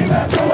Happy birthday.